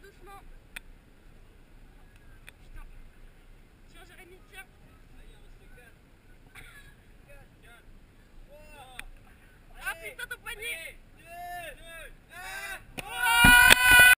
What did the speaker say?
doucement, doucement.